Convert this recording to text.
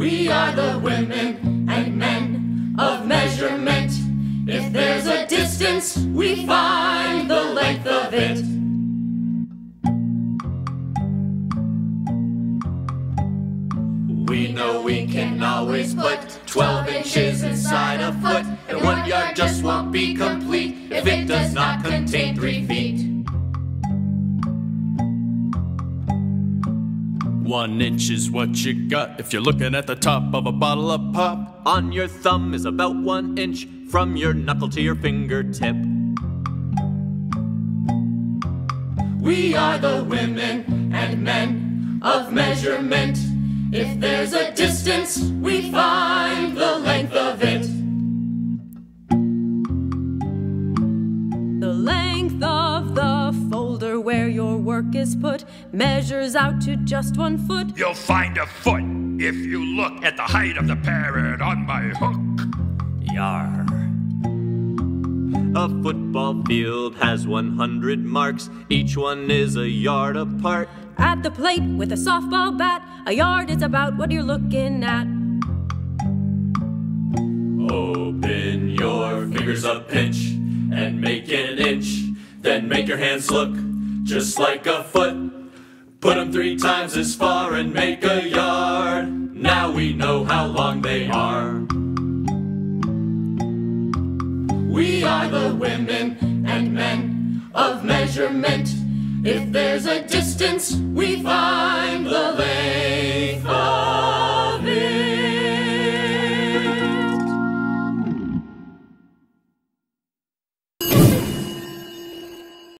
We are the women and men of measurement. If there's a distance, we find the length of it. We know we can always put 12 inches inside a foot, and one yard just won't be complete if it does not contain three feet. One inch is what you got if you're looking at the top of a bottle of pop. On your thumb is about one inch from your knuckle to your fingertip. We are the women and men of measurement. If there's a distance, we find the length of it. The length of the your work is put measures out to just one foot. You'll find a foot if you look at the height of the parrot on my hook. Yar. A football field has 100 marks, each one is a yard apart. At the plate with a softball bat, a yard is about what you're looking at. Open your fingers a pinch and make an inch. Then make your hands look just like a foot. Put them three times as far and make a yard. Now we know how long they are. We are the women and men of measurement. If there's a distance, we find